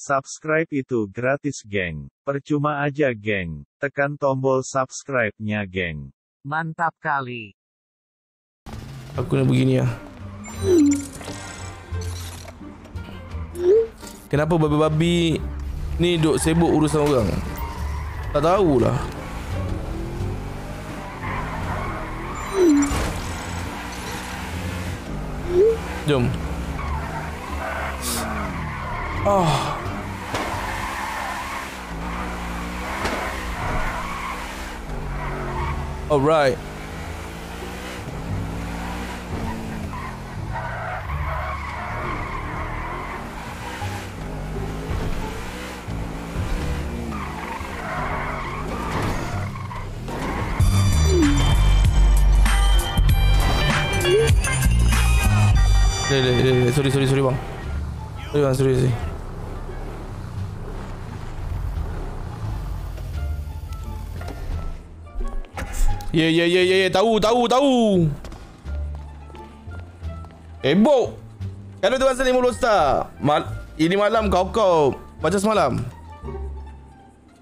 Subscribe itu gratis geng. Percuma aja geng. Tekan tombol subscribe-nya geng. Mantap kali. Aku nak begini lah Kenapa babi-babi Ni duk sibuk urusan orang Tak tahulah Jom Oh Dia, dia, dia. Sorry, sorry, sorry bang Sorry bang, sorry, sorry Ya, ya, ya, ya, tahu, tahu, tahu. Ebok Kalau tu pasal 50 star Mal Ini malam kau kau Macam semalam?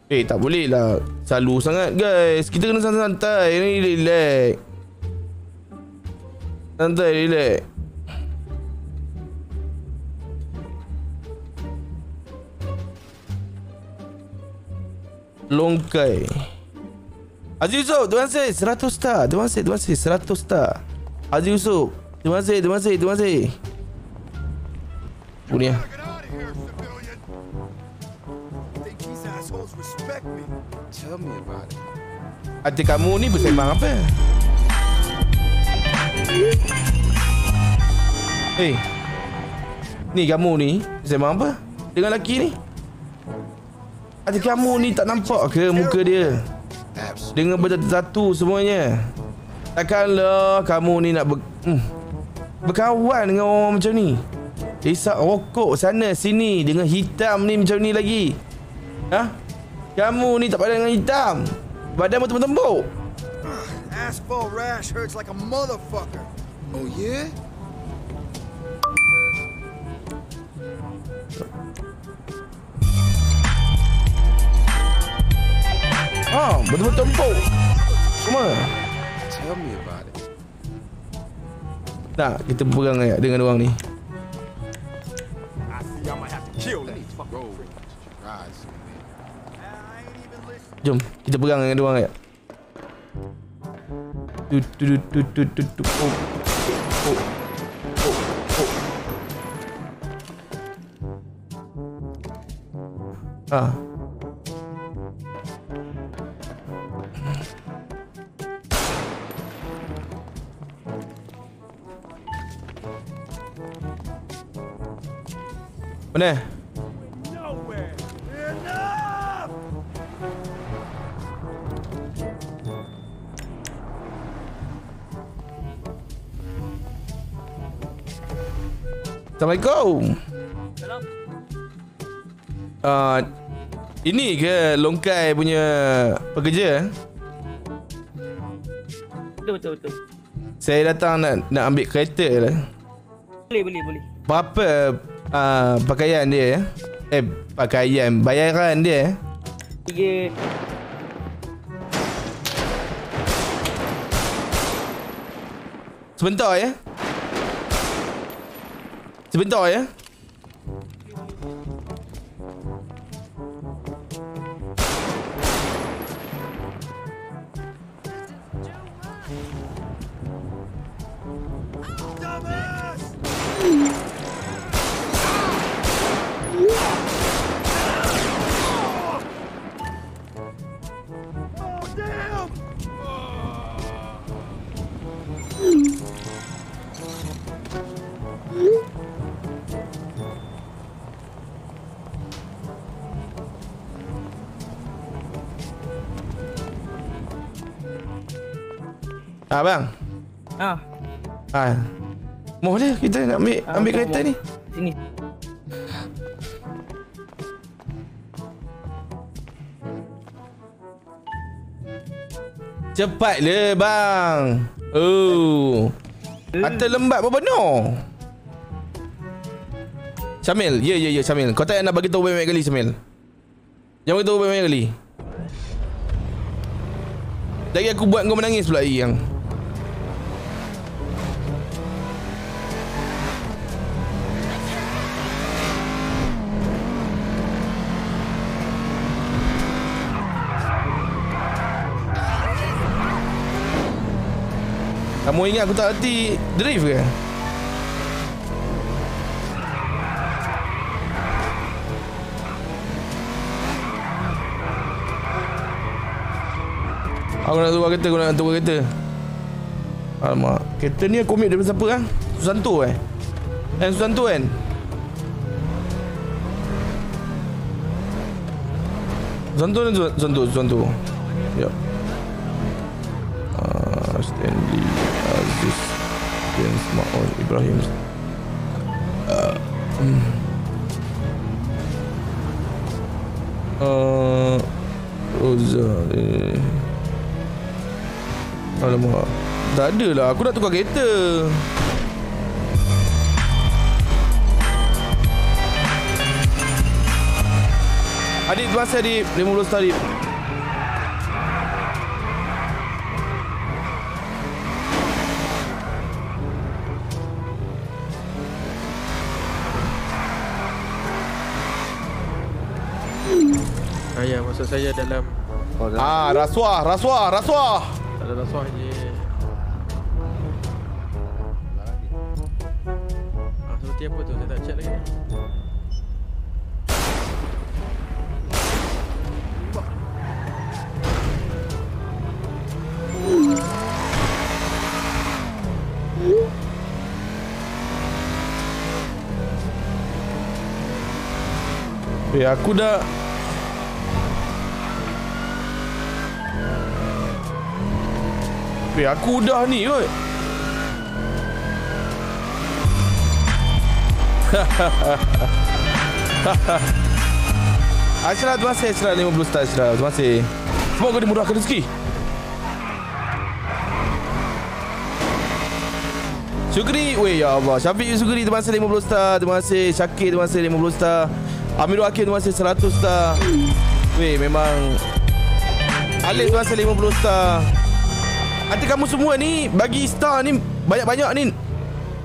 Eh tak boleh lah. Selalu sangat guys. Kita kena santai-santai. Ini relax. Santai relax. Longkai Aziz Yusof Terima kasih 100 star Terima kasih Terima kasih 100 star Aziz Yusof Terima kasih Terima kasih Terima kasih it. Hati kamu ni bersembang apa? Hei Ni kamu ni Bersembang apa? Dengan lelaki ni Hati kamu ni tak nampak ke muka dia? Dengan bertatu semuanya. Takkanlah kamu ni nak ber, hmm, Berkawan dengan orang macam ni. Isap rokok sana sini Dengan hitam ni macam ni lagi. Ha? Kamu ni tak padan dengan hitam. Badan bertembuk-tembuk Asphalt rash hurts like a motherfucker. Oh yeah? Ha, betul-betul empuk. Semua. Tell me about it. Tak, kita berperang ya dengan orang ni. Jom, kita perang dengan orang ya. Tu tu tu tu tu tu. Oh. Oh. Oh. Oh. Ah. Mana? Assalamualaikum. Salam. Uh, ini ke Longkai punya pekerja? Betul betul betul. Saya datang nak nak ambil kereta lah. Boleh boleh boleh. Berapa uh, pakaian dia? Eh, pakaian bayaran dia? Tiga Sebentar ya. Sebentar ya. Ah bang. Ah, Ah. Boleh kita nak ambil Ah, ambil kereta ni. sini. Cepat le bang. Oh. Kata lembat apa benar? Syamil. Ya, ya, ya, Syamil. Kau tak nak bagi tahu banyak-banyak kali, Syamil. Jangan bagi tahu banyak-banyak kali. Lagi aku buat kau menangis pula yang. Kamu ingat aku tak hati drift ke? Aku nak tukar kereta, aku nak tukar kereta Alamak Kereta ni aku ambil daripada siapa kan? Susanto eh? Eh Susanto kan? Susanto dan Susanto Susanto Yup Dan Smaul Ibrahim. Uh, hmm. uh. Alamak. Tak ada lah. Aku nak tukar kereta. Adik tu masa adik. 50 star Saya maksud saya dalam Ah, rasuah, rasuah, rasuah ada rasuah je. Ah, seperti apa tu? Saya tak check lagi. Eh, aku dah Eh, aku dah ni kot. Ashraf, terima kasih Ashraf 50 star Ashraf. Terima kasih. Semoga dimurahkan rezeki. Syukri, weh ya Allah. Syafiq Syukri terima kasih 50 star. Terima kasih Syakir terima kasih 50 star. Amirul Hakim terima kasih 100 star. Weh memang Alif terima kasih 50 star. Nanti kamu semua ni bagi star ni banyak-banyak ni.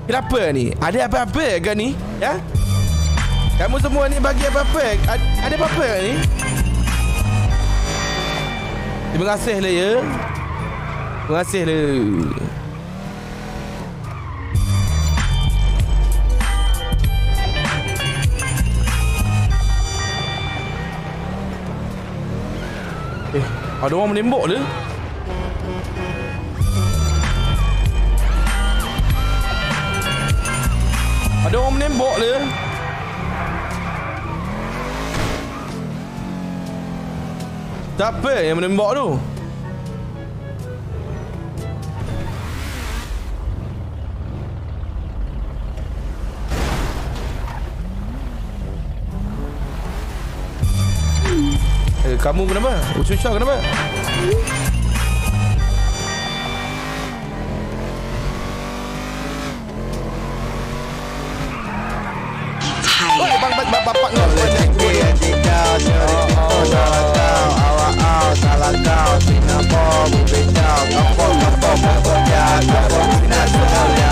Kenapa ni? Ada apa-apa ke ni? Ya? Kamu semua ni bagi apa-apa? Ada, apa-apa ni? Terima kasih lah ya. Terima kasih lah. Eh, ada orang menembak dia. Menembak dia. Siapa yang menembak tu? Eh, kamu kenapa? Ususha kenapa? Bang, bang, bang, bapak kau banyak duit. Terima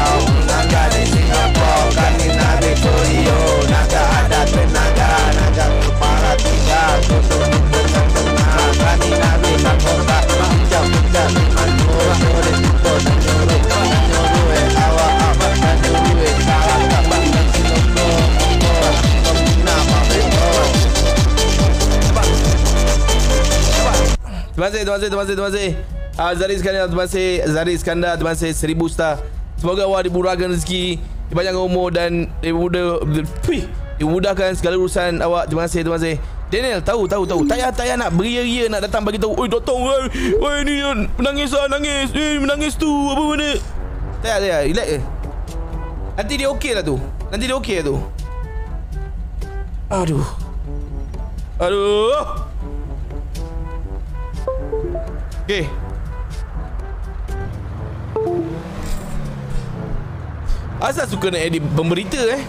kasih, terima kasih, terima kasih, terima kasih. Uh, Zari Iskandar, terima kasih. Zari Iskandar, terima kasih. Seribu star. Semoga awak dimurahkan rezeki, dipanjangkan umur dan dimudah, dimudahkan segala urusan awak. Terima kasih, terima kasih. Daniel, tahu, tahu, tahu. Tak payah, nak beria-ria nak datang bagi tahu. Oi, datang, oi, oi, ni menangis lah, nangis. Eh, menangis tu, apa benda? Tak payah, tak. Relax je. Nanti dia okey lah tu. Nanti dia okey lah tu. Aduh. Aduh. Okey. Asal suka nak edit pemberita eh?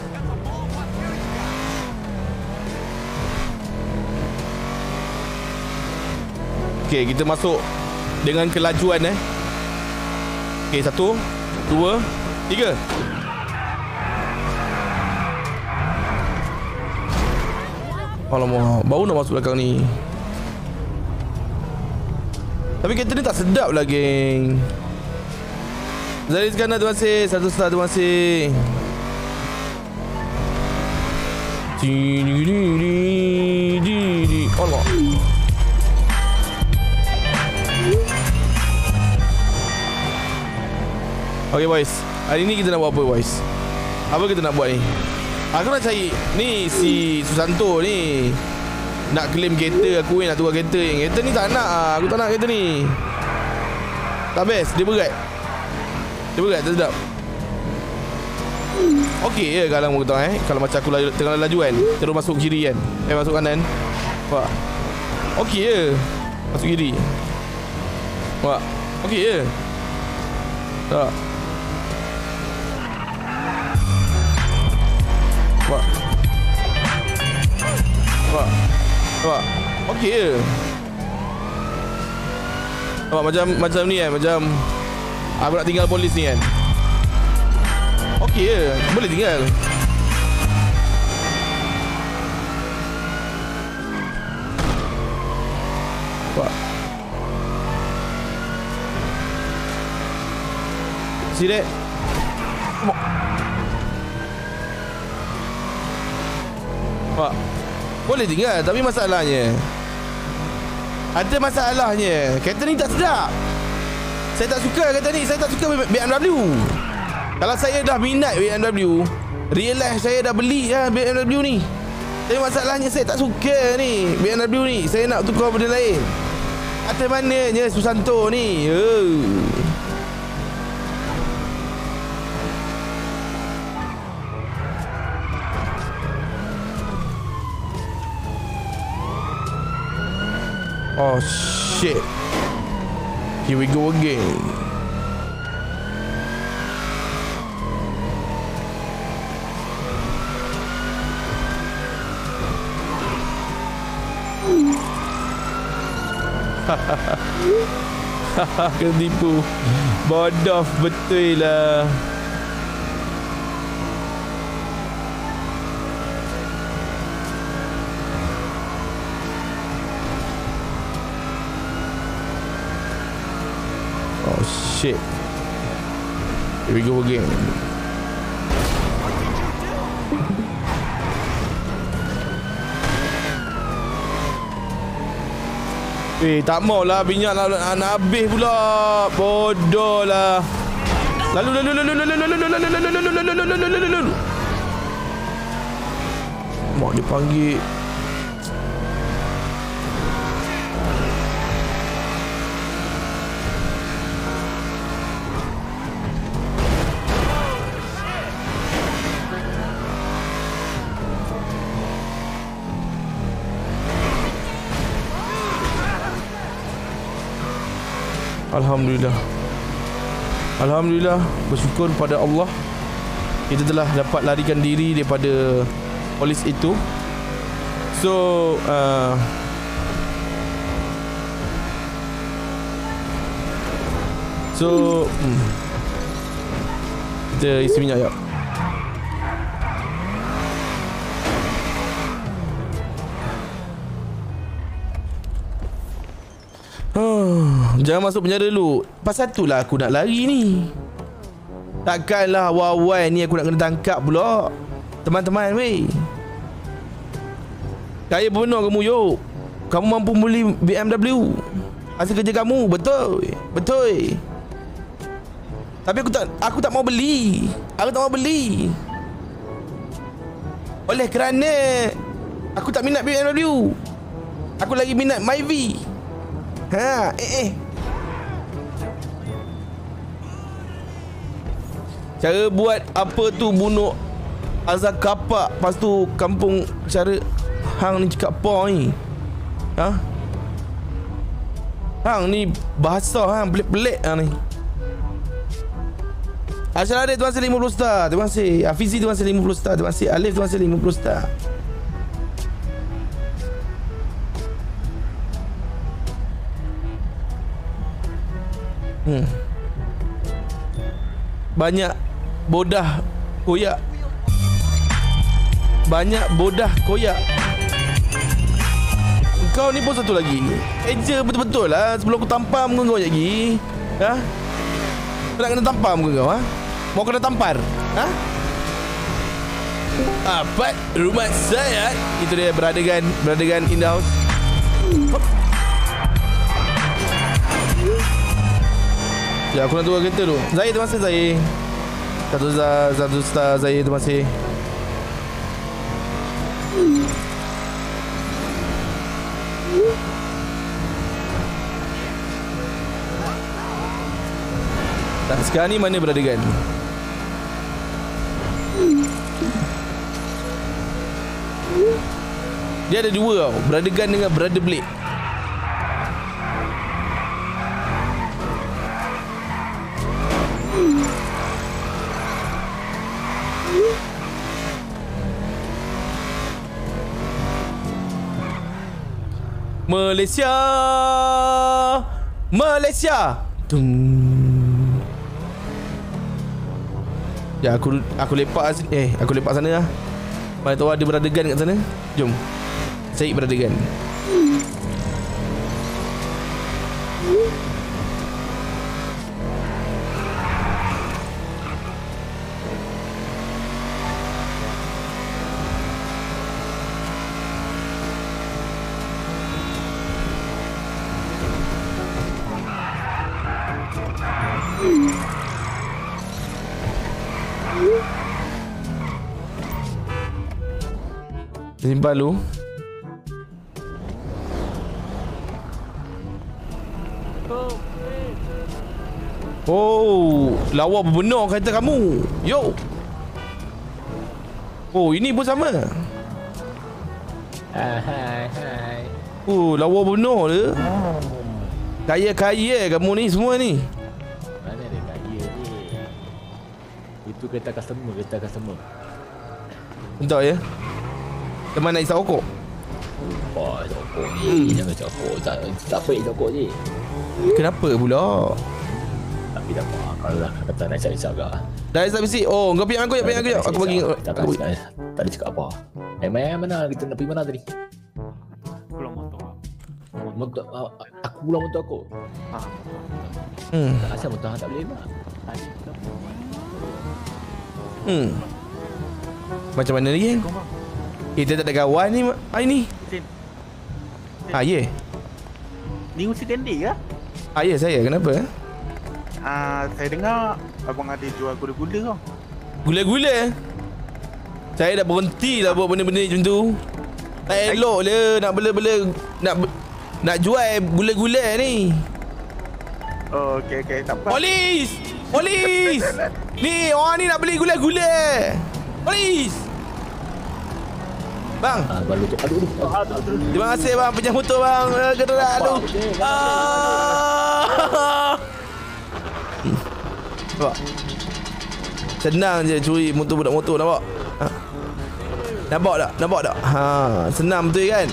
Okey, kita masuk dengan kelajuan eh. Okey, satu, dua, tiga. Alamak, bau nak masuk belakang ni. Tapi kereta ni tak sedap lah, geng. Zari Iskandar, terima kasih. Satu star, terima kasih. Allah. Okay boys Hari ni kita nak buat apa boys Apa kita nak buat ni Aku nak cari Ni si Susanto ni Nak claim kereta aku ni Nak tukar kereta ni. Kereta ni tak nak ah. Aku tak nak kereta ni. Tak best Dia berat. Dia berat tak sedap. Okey je kalau aku tahu eh. Kalau macam aku laju, tengah laju kan Terus masuk kiri kan. Eh masuk kanan. Nampak Okey je Masuk kiri. Nampak Okey je Tak Nampak? Okey je. Nampak macam Macam ni kan Macam Aku nak tinggal polis ni kan? Okey je Boleh tinggal. See that? Nampak Boleh tinggal Tapi masalahnya Ada masalahnya. Kereta ni tak sedap. Saya tak suka kereta ni Saya tak suka BMW Kalau saya dah minat BMW Real life saya dah beli lah BMW ni. Tapi masalahnya saya tak suka ni BMW ni. Saya nak tukar benda lain. Atas mananya Susanto ni? Uh. Oh shit. Here we go again. Kena tipu Bodoh betul lah shit Here we go again Eh tak mau lah minyak nak, nak, habis pula Bodoh lah Lalu lalu lalu lalu lalu lalu lalu lalu lalu lalu lalu lalu lalu lalu Mak dia panggil Alhamdulillah. Alhamdulillah Bersyukur pada Allah. Kita telah dapat larikan diri daripada Polis itu. So uh, So hmm, Kita isi minyak jap Jangan masuk penjara dulu. Pasal tu lah aku nak lari ni. Takkanlah awal-awal ni aku nak kena tangkap pula. Teman-teman weh. Kaya benar kamu yuk Kamu mampu beli BMW Hasil kerja kamu Betul. Betul. Tapi aku tak Aku tak mau beli. Aku tak mau beli. Oleh kerana Aku tak minat BMW Aku lagi minat Myvi Ha, eh eh. Cara buat apa tu bunuh Azab kapak Lepas tu kampung cara Hang ni cakap apa ni. Ha? Hang ni bahasa hang pelik-pelik hang ni. Asyar Arif terima kasih 50 star. Terima kasih. Afizi terima kasih 50 star. Terima kasih Alif terima kasih 50 star. Hmm. Banyak bodah koyak. Banyak bodah koyak. Kau ni pun satu lagi. Eja betul-betul lah sebelum aku tampam kau kau lagi. Ha? Kau nak kena tampam ke kau ha? Mau kena tampar? Ha? Apa rumah saya? Itu dia beradegan, beradegan in the house. Ya aku nak tukar kereta tu Zahir terima kasih Zahir satu star, satu star saya tu masih. Dan sekarang ni mana berada kan? Dia ada dua tau, Brother gun dengan Brother blade. Malaysia Malaysia Tung Ya aku aku lepak sini eh aku lepak sana lah. Mana tahu ada beradegan kat sana. Jom. Cari beradegan. Dulu. Oh, lawa benar kata kamu. Yo. Oh, ini pun sama. Ah, hai, hai. Oh, lawa benar dia. Kaya-kaya kamu ni semua ni. Mana ada kaya ni? Itu kereta customer, kereta customer. Entah ya. Teman nak isap rokok. Oh, sokok ni. Jangan sokok. Tak, tak baik sokok ni. Kenapa pula? Tapi tak apa. Kalau lah kata nak isap-isap ke. Dah isap bisi. Oh, kau pinjam aku pinjam aku. Aku bagi. Tak, Aku tak, bagi. tak, tak ada cakap apa. Eh, main mana? Kita nak pergi mana tadi? Pulang motor. Motor, ah, aku pulang motor aku. Hmm. Tak asal motor tak boleh nak. Hmm. Macam mana lagi kan? Kita tak ada kawan ni hari ni. Sin. Ah, ya. Yeah. Ni usi candy ke? Ah, ya yeah, saya. Kenapa? Ah, saya dengar abang ada jual gula-gula kau. Gula-gula. Saya dah berhenti lah buat benda-benda macam tu. Tak elok le nak bela-bela nak nak jual gula-gula ni. Oh, okey okey, tak apa. Polis! Polis! Ni orang ni nak beli gula-gula. Polis! Bang, Ah, baru tu. Aduh, aduh. terima kasih bang pinjam motor bang. Eh, Kena aduh. Ah. Nampak? Senang je curi motor budak motor nampak? Ha. Nampak tak? Nampak tak? Ha, senang betul kan?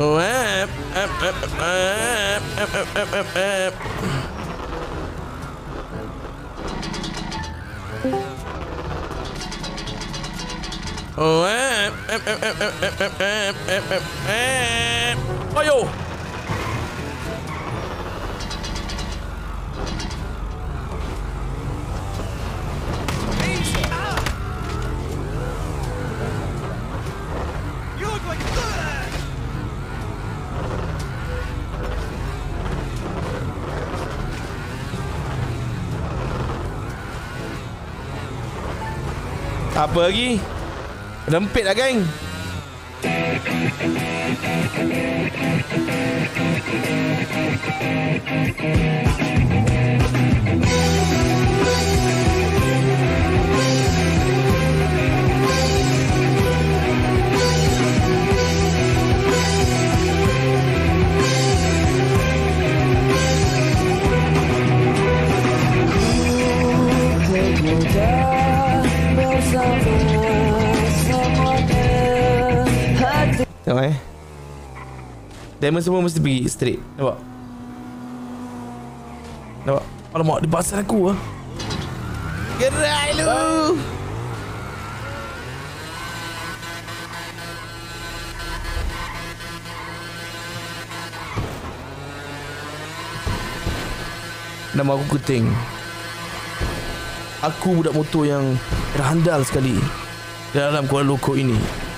Oh, ep, ep, ep, ep, ep, ep, ep, ep, ep. Ayo! Apa lagi? Lempit lah geng Thank you. Tengok eh. Diamond semua mesti pergi straight. Nampak? Nampak? Alamak dia pasal aku lah Gerai lu. Nama aku Kuting. Aku budak motor yang terhandal sekali Dalam Kuala Lumpur ini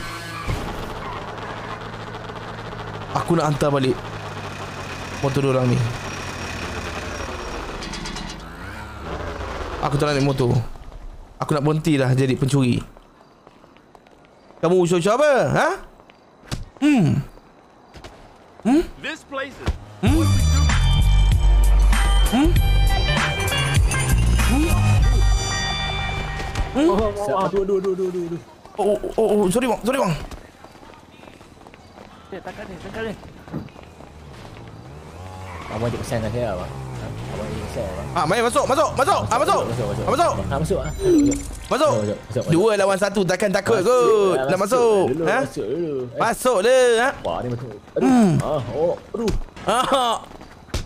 Aku nak hantar balik Motor orang ni. Aku tak nak naik motor. Aku nak berhenti dah jadi pencuri. Kamu usul-usul apa? Ha? Hmm. This place is Aduh, aduh, aduh, aduh, aduh. Oh, oh, oh, sorry bang, sorry bang Abang ajak pesan dengan saya, abang. Ha? Abang ajak pesan, abang. Ah, mari masuk, masuk, masuk Ah, masuk Masuk, masuk. Ah, masuk Ha, masuk, ah. Masuk Masuk, masuk, masuk. Dua lawan satu takkan takut kot Nak masuk dulu, Ha? Masuk dulu. Eh, Masuk le ha? Wah, ni betul. Aduh. Hmm. Ah, oh, aduh. Ah.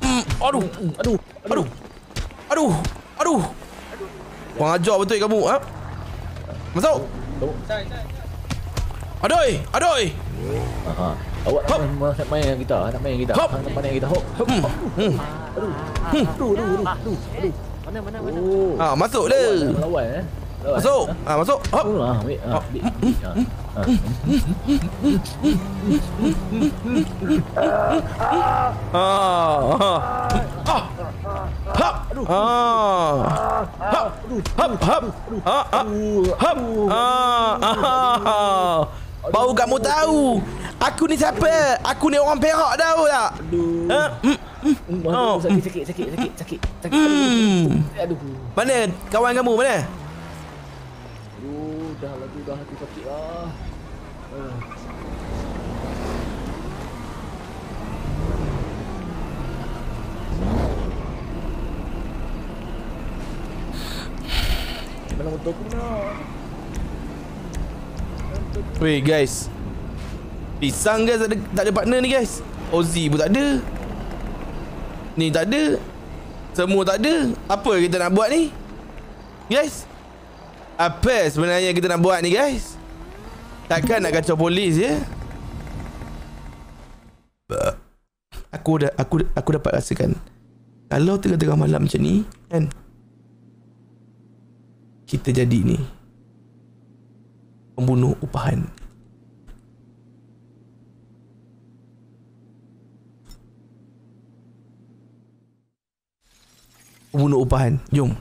Hmm, aduh, Hmm, Aduh, aduh. Aduh. Aduh. Kurang ajar betul kamu, ha? Masuk. Tunggu. Aduh, aduh. Aha. Awak Hop. nak main, dengan kita, nak main dengan kita. Hop. Ha, Nak main dengan kita. Hop. Hop. Hmm. Hmm. Aduh. Aduh, aduh, aduh, aduh, aduh. Mana, mana, mana? Oh. Ah, masuk le. Lawan, lawan, eh. Lawan. Masuk. Ah, masuk. Hop. Oh, ah, ambil. Ah, ambil. Ah, ah. Ah. Ah. Ah. Hop. Ah. Hop. Hop. Hop. Ah. Ah. Hop. Ah. Ah. Baru kamu tahu. Aku ni siapa? Aku ni orang Perak tahu tak? Aduh. Ha? Hmm. Hmm, Oh. Sakit, sakit, sakit, sakit, sakit, sakit. Hmm. Aduh. Mana kawan kamu mana? Aduh, dah tu, dah hati sakit lah. Ah. Mana motor aku nak? Weh guys Pisang guys tak ada, tak ada partner ni guys. Ozzy pun tak ada. Ni tak ada. Semua tak ada. Apa kita nak buat ni? Guys Apa sebenarnya kita nak buat ni guys? Takkan nak kacau polis Ba- Aku dah aku aku dapat rasakan Kalau tengah-tengah malam macam ni Kan? Kita jadi ni Pembunuh upahan Pembunuh upahan. Jom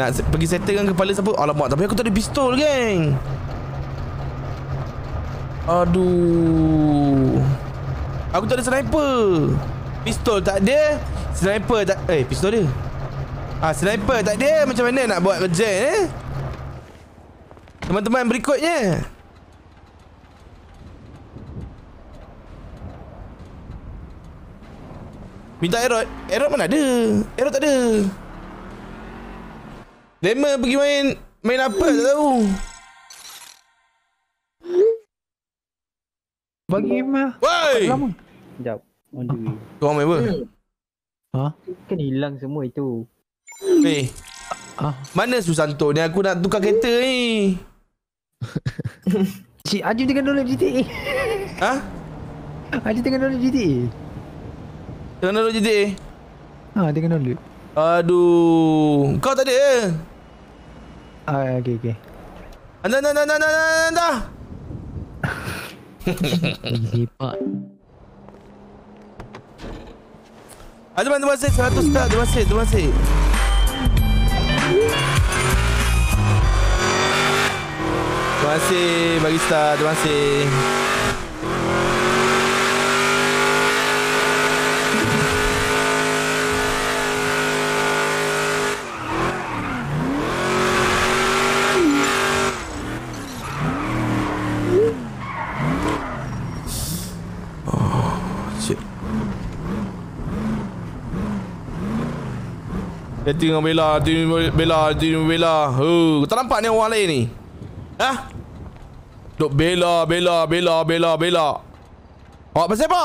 nak pergi settlekan kepala siapa? Alamak tapi aku tak ada pistol geng. Aduh. Aku tak ada sniper. Pistol tak ada. Sniper tak Eh pistol dia? Ah sniper tak ada. Macam mana nak buat kerja eh? Teman-teman berikutnya. Minta Erot Erot mana ada? Erot tak ada Lemon pergi main Main apa tak tahu Bagi mah. Woi Lama. Sekejap. On the way. Kau orang main apa Ha? Kan hilang semua itu. Eh Ah. Mana Susanto ni aku nak tukar kereta ni. Cik Haji tengah download GTA. Ha? Haji tengah download GTA. Tengah download GTA. Ha, tengah download. Aduh. Kau tak ada ke? Ah, okey okey. Anda, anda, anda, anda, anda, anda. Sepak. Ah, terima terima kasih 100 tak. Terima kasih, terima kasih. Terima kasih Barista, terima kasih. Dia tengok bela, tengok bela, tengok bela. Huh, tak nampak ni orang lain ni. Ha? Duk bela, bela, bela, bela, bela. Awak pasal apa?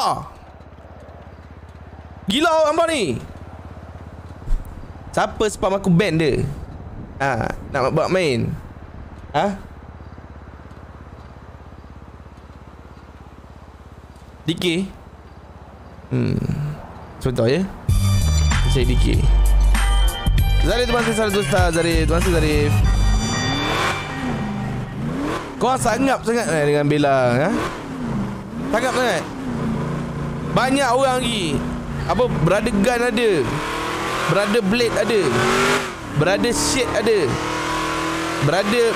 Gila awak hamba ni. Siapa spam aku ban dia? Ha, nak buat main. Ha? DK? Hmm. Sebentar ya. Saya DK. Zarif kasih satu star Zarif Terima kasih Zarif Kau sanggap sangat eh, dengan Bella ha? Sanggap sangat. Banyak orang lagi. Apa Brother Gun ada. Brother Blade ada. Brother Shade ada. Brother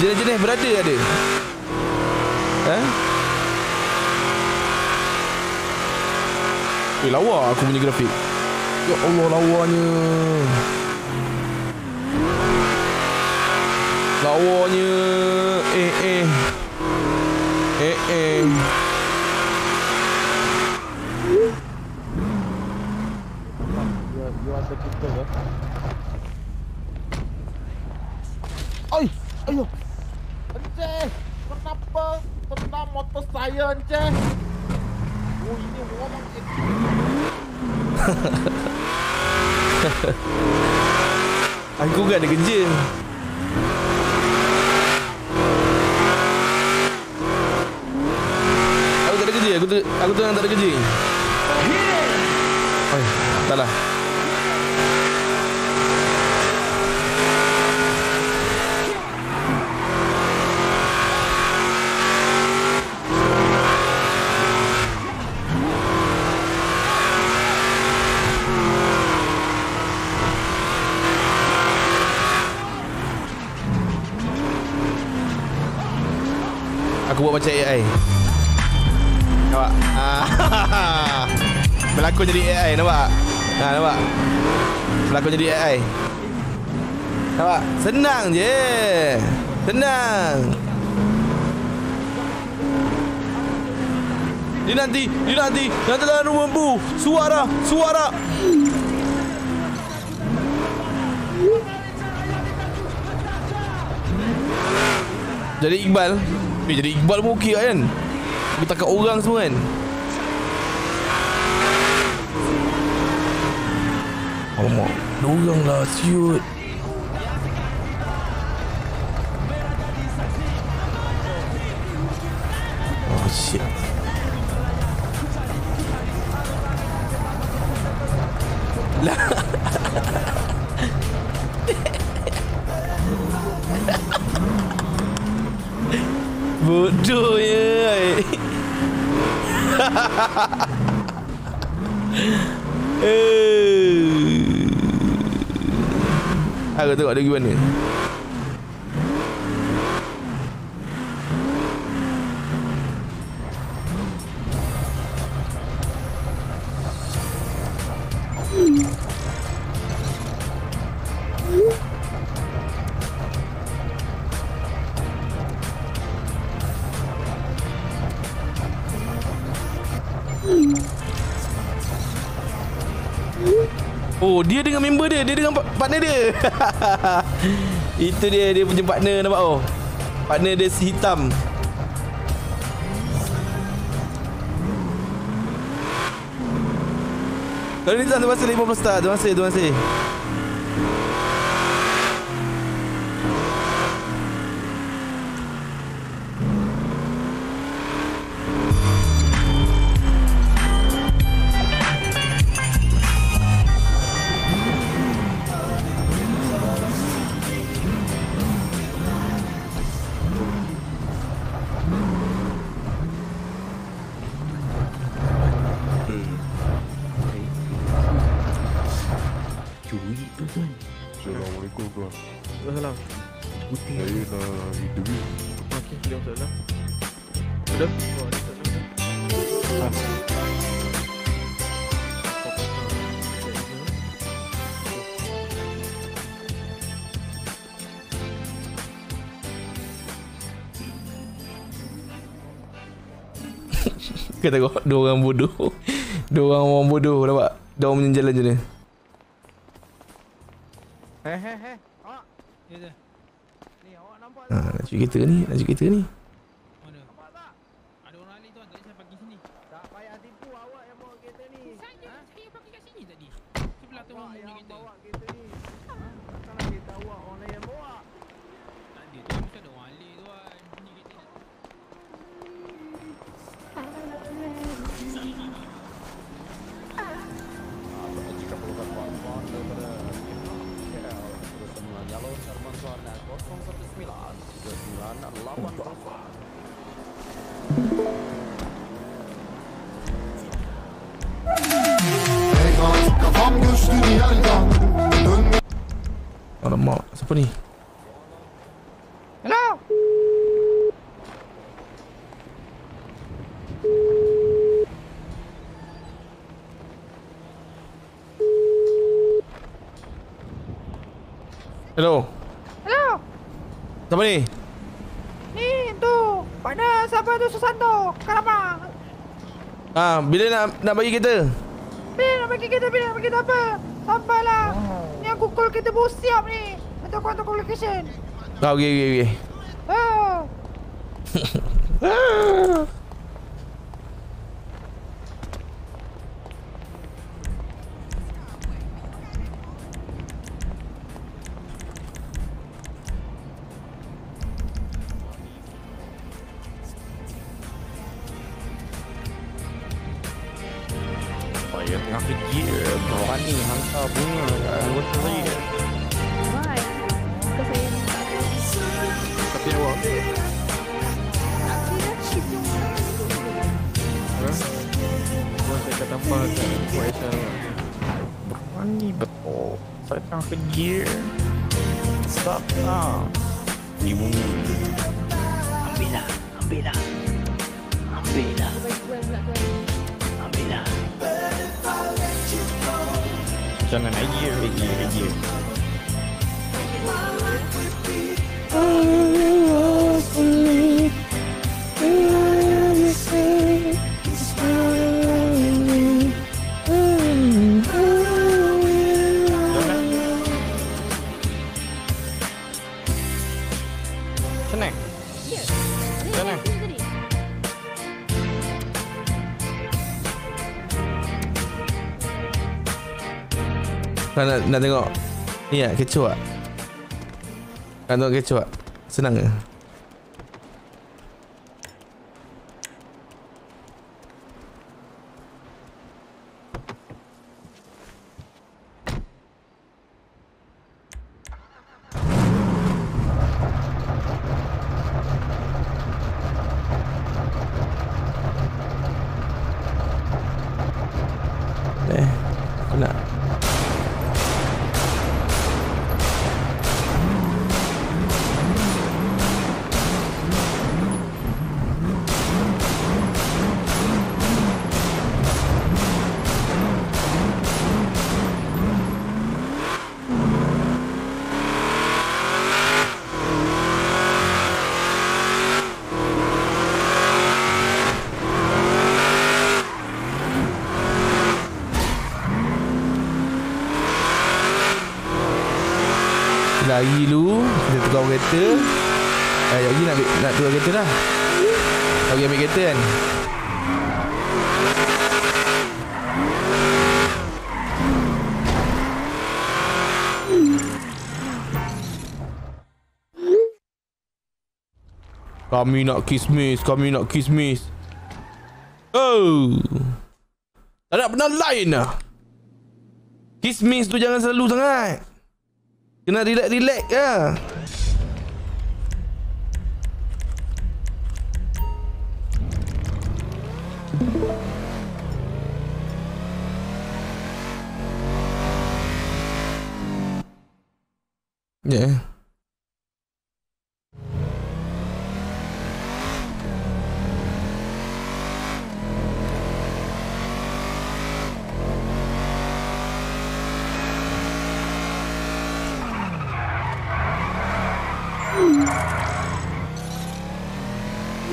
Jenis-jenis brother ada. Ha? Eh lawa aku punya grafik Ya Allah lawanya Lawanya Eh eh Eh eh Oi, ayo. Enceh, kenapa kena motor saya, Enceh? Aku kan ada kerja. Aku tak ada kerja Aku, tu, aku tu yang tak ada kerja. Oh, tak lah buat macam AI Nampak? Ah, Berlakon jadi AI nampak? Ha, nampak? Berlakon jadi AI Nampak? Senang je Senang Dia nanti Dia nanti Nanti dalam rumah bu Suara Suara Jadi Iqbal Eh jadi Iqbal pun okey kan? Kita takut orang semua kan? Alamak Ada orang lah siut tengok dia pergi mana. Oh dia dengan member dia Dia dengan pa- partner dia Itu dia Dia punya partner nampak oh. Partner dia si hitam. Kalau ni terima kasih. 50 star Terima kasih Terima kasih Kau tengok Dua orang bodoh. Dua orang orang bodoh Nampak? Dia orang jalan je ni Heh heh heh. ha, Nak cuci kereta ni Nak cuci kereta ni Alamak Siapa ni Hello. Hello Hello. Siapa ni Ni tu. Pada siapa tu Susanto? Kenapa? Ah, Bila nak nak bagi kereta Bila nak bagi kita bila nak bagi kita apa? Sampailah. Ni aku call kita bos siap ni. Atau kau hantar call location. Ah, Ambillah, ambillah. Ambillah. Ambillah. Jangan lagi, lagi, lagi. Senang. Kau nak, nak tengok Ni lah kecoh tak Kau tengok kecoh Senang ke Eh, aku nak Lari dulu Kita tukar kereta. Eh, lagi nak, nak tukar kereta dah Lagi ambil kereta kan? Kami nak kismis Kami nak kismis. Oh. Tak nak benda lain lah. Kismis tu jangan selalu sangat Kena relax-relax ke Ya yeah.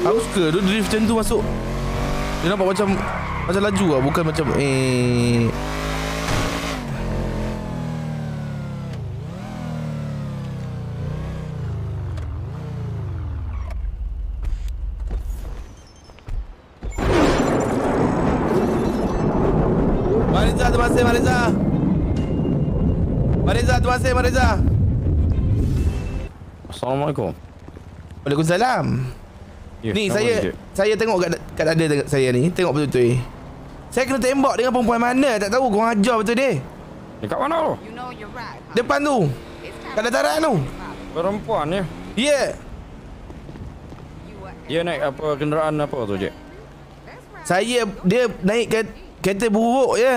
Aku suka dia drift macam tu masuk. Dia nampak macam macam laju lah bukan macam eh Mariza terima kasih Mariza Mariza terima kasih Mariza Assalamualaikum. Waalaikumsalam Ya, Ni saya saya tengok kat kat dada tengok saya ni, tengok betul-betul. Saya kena tembak dengan perempuan mana tak tahu kau ajar betul dia. Dekat mana tu? Depan tu. Kat dataran tu. Perempuan ya. Ya. Yeah. Dia naik apa kenderaan apa tu, Cik? Saya dia naik ke kereta buruk je.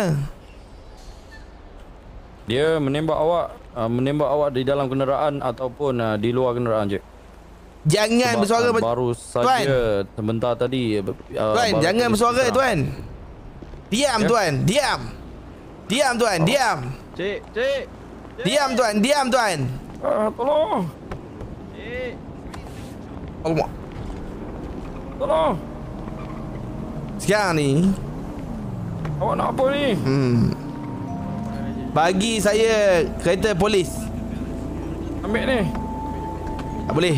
Dia menembak awak uh, menembak awak di dalam kenderaan ataupun uh, di luar kenderaan, Cik. Jangan Sebab, bersuara uh, ber- baru saja sebentar tadi uh, Tuan, jangan bersuara kita- tuan. Diam Ya? tuan, diam. Diam tuan, diam. Cik, cik. Diam tuan, diam tuan. Ah, tolong. Cik. Alamak. Tolong. Sekarang ni, Awak nak apa ni? hmm. Bagi saya kereta polis. Ambil ni. Tak boleh.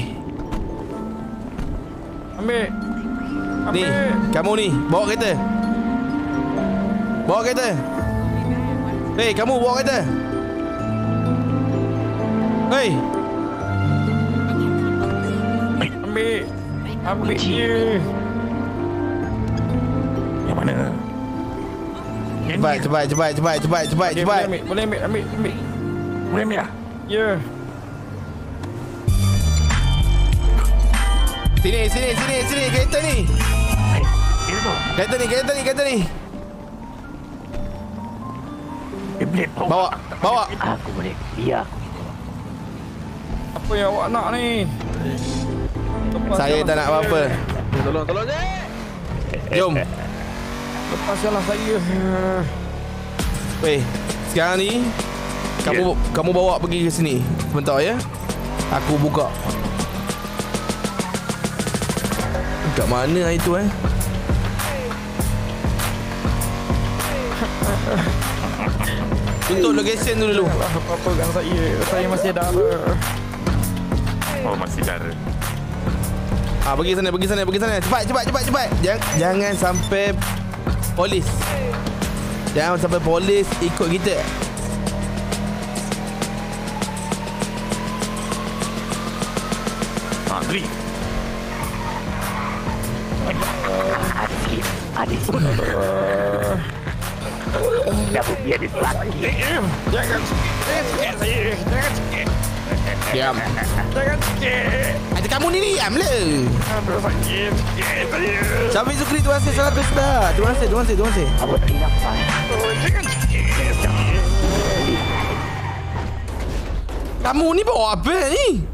Ambil. Ni, Ambil. kamu ni, bawa kereta. Bawa kereta. Hei, kamu bawa kereta. Hei, Ambil. Ambil dia. Yang mana? cepat, cepat, cepat, cepat, cepat, cepat. Boleh ambil, boleh ambil, ambil, ambil. Boleh ambil lah? Ya. Sini, sini, sini, sini, kereta ni. Eh. Kereta ni, kereta ni, kereta ni. Bawa. Bawa. Aku boleh. Biar aku. Apa yang awak nak ni? Lepas Saya tak nak apa-apa. Tolong, tolong, cik. Jom. Lepaskanlah saya. Weh, sekarang ni kamu kamu bawa pergi ke sini. Sebentar ya. Aku buka. Kat mana itu eh? Tutup location tu dulu. Apa-apakan saya. Saya masih ada apa. Oh, masih darah. Ah, pergi sana, pergi sana, pergi sana. Cepat, cepat, cepat, cepat. Jangan jangan sampai polis. Jangan sampai polis ikut kita. Dah pun biar dia lagi. Jangan sikit saya. Jangan sikit. Diam. Jangan sikit. Ada kamu ni diam le. Saya. Syafiq Zukri terima kasih 100 dah. Terima kasih, terima kasih, terima kasih. Apa? Oh, jangan sikit. Kamu ni bawa apa ni?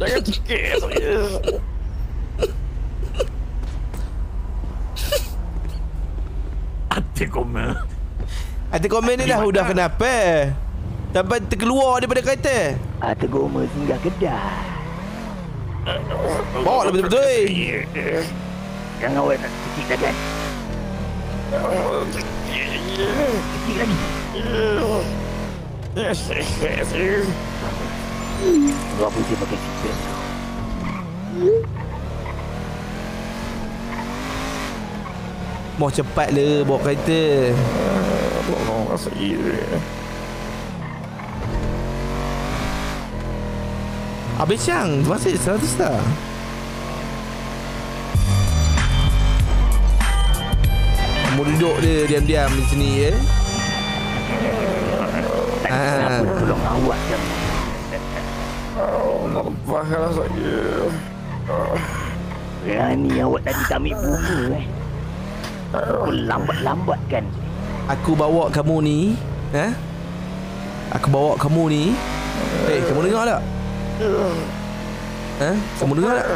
Jangan sikit Hati koma. Ada komen ni dah udah kenapa? Sampai terkeluar daripada kereta. Hati koma singgah kedah. Bawa lah betul-betul. Jangan awak nak sikit dah kan? Sikit lagi. Dua pun dia pakai seatbelt. Mau cepat le bawa kereta. Tolong saya. Habis Syang, terima kasih 100 dah. Kamu duduk dia diam-diam di sini ya. Tak Ah. kenapa nak tolong awak je. Oh, lepaskanlah saya. Berani awak tadi tak ambil bunga eh. Aku lambat-lambat kan. Aku bawa kamu ni, ha? Aku bawa kamu ni. Eh, hey, kamu dengar tak? Ha? Kamu dengar tak?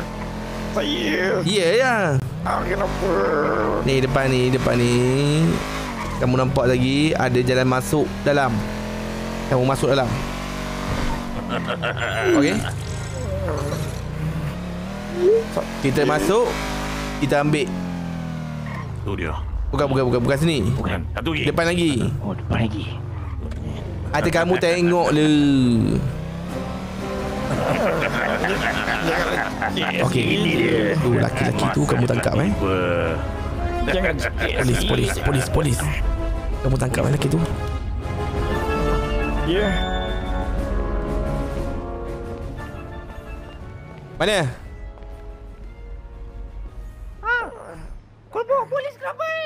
Saya. Ya, yeah, ya. Ah, kenapa? Ni depan ni, depan ni. Kamu nampak lagi ada jalan masuk dalam. Kamu masuk dalam. Okey? Kita masuk Kita ambil Tu dia. Bukan bukan bukan Bukan sini Bukan. Satu lagi. Depan lagi Oh, depan lagi. Ada kamu tengok le Okey Tu laki-laki tu kamu tangkap eh Polis polis polis polis Kamu tangkap eh lelaki tu Ya. Mana?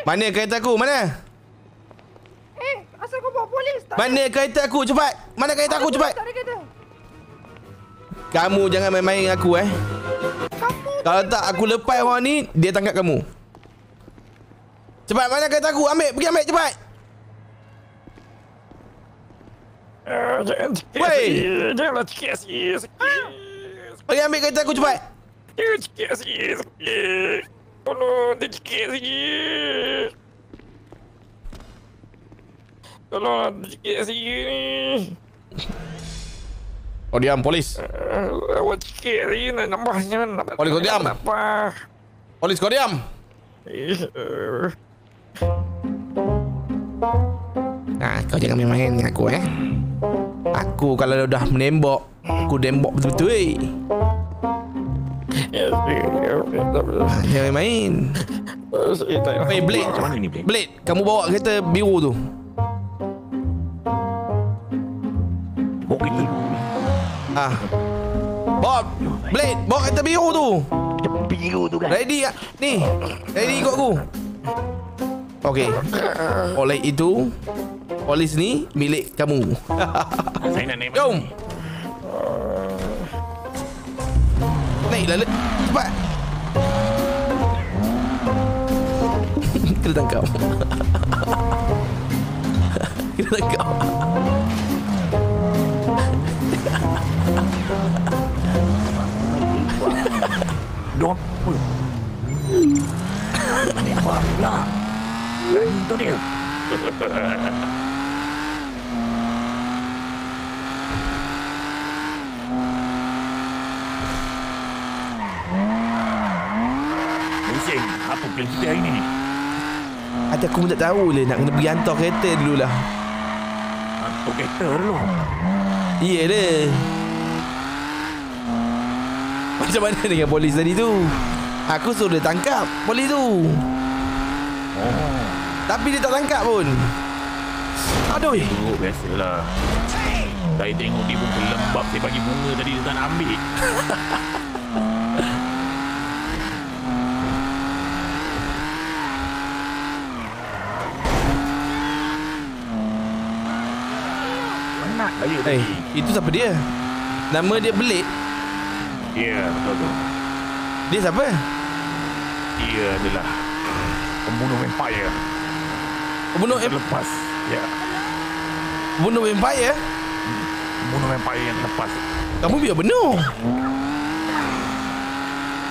Mana kereta aku? Mana? Eh, asal kau bawa polis? Tak Mana kereta aku? Cepat Mana kereta aku? Cepat Tak ada kereta. Kamu jangan main-main dengan aku eh Kamu Kalau tak aku lepas orang ni Dia tangkap kamu Cepat mana kereta aku? Ambil Pergi ambil cepat sikit. sikit. Pergi ambil kereta aku cepat Sikit sikit. sikit. Tolong, dia sikit sikit. Tolong, dia sikit sikit ni. Oh diam polis Uh, awak sikit lagi nak nambahnya. Nak, Boleh kau diam? Apa? Polis kau diam Nah, kau jangan main-main dengan aku eh. Aku kalau dah menembak, aku tembak betul-betul eh. Jangan tak Eh, Blade. Macam mana ni, Blade? Blade, kamu bawa kereta biru tu. Bawa kereta Ah. Bawa Blade, bawa kereta biru tu. biru tu kan? Ready tak? Ni. Ready ikut aku. Okey. Oleh itu, polis ni milik kamu. Saya nak naik Jom. Naik lah. Cepat. Kena tangkap. Kena tangkap. Dua apa? Tembak pula. Itu dia. Plan kita hari ni? Hati aku pun tak tahu le nak kena pergi hantar kereta dulu lah. Hantar kereta dulu. Iya le. Macam mana dengan polis tadi tu? Aku suruh dia tangkap polis tu. Oh. Tapi dia tak tangkap pun. Aduh. Duduk biasalah. Saya tengok dia pun kelembab Saya bagi bunga tadi Dia tak nak ambil saya Eh, tadi itu siapa dia? Nama dia Blade. Ya betul tu Dia siapa? Dia adalah Pembunuh vampire Pembunuh em- Terlepas Ya pembunuh vampire? Pembunuh vampire yang terlepas Kamu biar benar.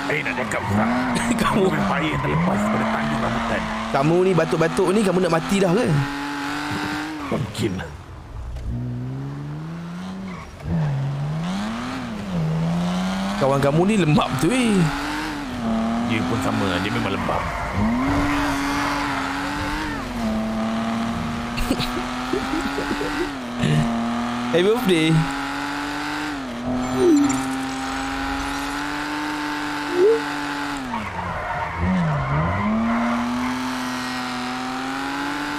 Saya nak cakap Ustaz Kamu vampire yang terlepas Pada tandung rambutan kamu ni batuk-batuk ni kamu nak mati dah ke? Mungkin Kawan kamu ni lembab tu eh. Dia pun sama Dia memang lembab Happy birthday.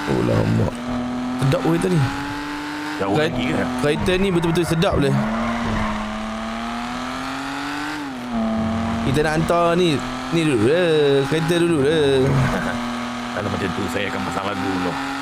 Oh lama. Sedap kereta ni. Jauh Kereta, lagi ke kereta ni betul-betul sedap le. Kita nak hantar ni Ni dulu le Kereta dulu le Kalau macam tu Saya akan pasang lagu dulu